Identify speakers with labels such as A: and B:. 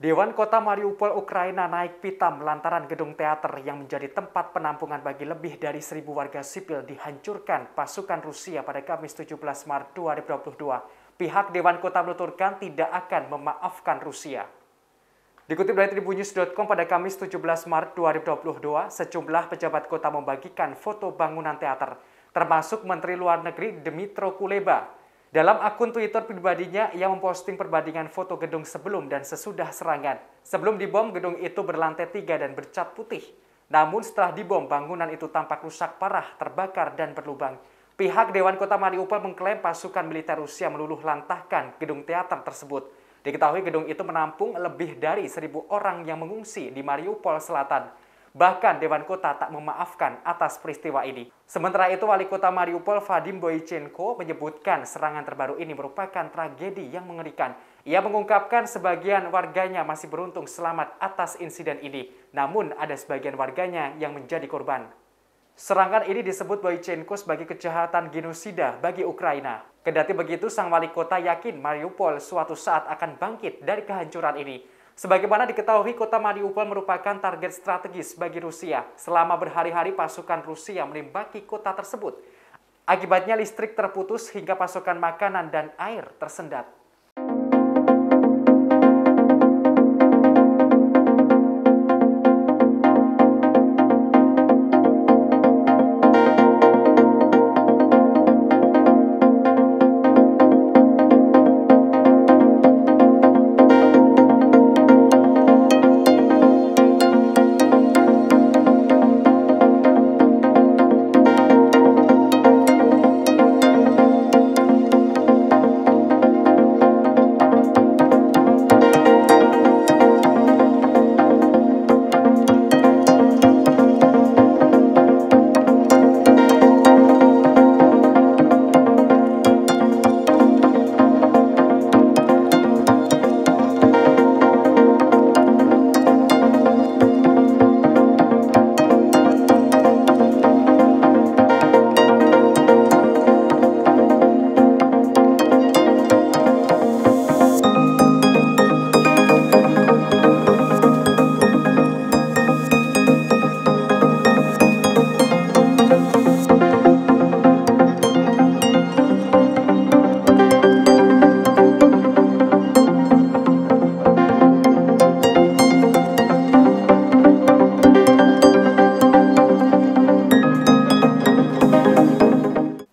A: Dewan Kota Mariupol Ukraina naik pitam lantaran gedung teater yang menjadi tempat penampungan bagi lebih dari seribu warga sipil dihancurkan pasukan Rusia pada Kamis 17 Maret 2022. Pihak Dewan Kota menuturkan tidak akan memaafkan Rusia. Dikutip dari tribunnews.com pada Kamis 17 Maret 2022, sejumlah pejabat kota membagikan foto bangunan teater, termasuk Menteri Luar Negeri Dmitro Kuleba dalam akun Twitter pribadinya, ia memposting perbandingan foto gedung sebelum dan sesudah serangan. Sebelum dibom, gedung itu berlantai tiga dan bercat putih. Namun setelah dibom, bangunan itu tampak rusak parah, terbakar, dan berlubang. Pihak Dewan Kota Mariupol mengklaim pasukan militer Rusia meluluh lantahkan gedung teater tersebut. Diketahui gedung itu menampung lebih dari seribu orang yang mengungsi di Mariupol Selatan. Bahkan Dewan Kota tak memaafkan atas peristiwa ini. Sementara itu, Wali Kota Mariupol Vadim Boychenko menyebutkan serangan terbaru ini merupakan tragedi yang mengerikan. Ia mengungkapkan sebagian warganya masih beruntung selamat atas insiden ini. Namun ada sebagian warganya yang menjadi korban. Serangan ini disebut Boychenko sebagai kejahatan genosida bagi Ukraina. Kendati begitu, sang wali kota yakin Mariupol suatu saat akan bangkit dari kehancuran ini. Sebagaimana diketahui, kota Mariupol merupakan target strategis bagi Rusia. Selama berhari-hari pasukan Rusia menembaki kota tersebut. Akibatnya listrik terputus hingga pasokan makanan dan air tersendat.